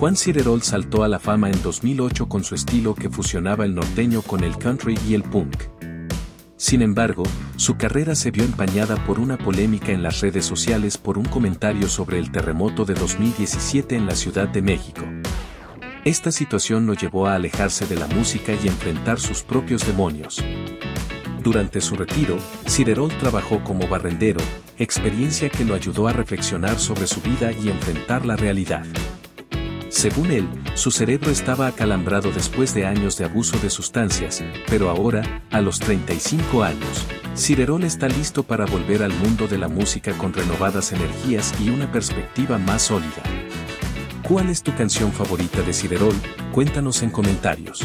Juan Cirerol saltó a la fama en 2008 con su estilo que fusionaba el norteño con el country y el punk. Sin embargo, su carrera se vio empañada por una polémica en las redes sociales por un comentario sobre el terremoto de 2017 en la Ciudad de México. Esta situación lo llevó a alejarse de la música y enfrentar sus propios demonios. Durante su retiro, Cirerol trabajó como barrendero, experiencia que lo ayudó a reflexionar sobre su vida y enfrentar la realidad. Según él, su cerebro estaba acalambrado después de años de abuso de sustancias, pero ahora, a los 35 años, Cirerol está listo para volver al mundo de la música con renovadas energías y una perspectiva más sólida. ¿Cuál es tu canción favorita de Cirerol? Cuéntanos en comentarios.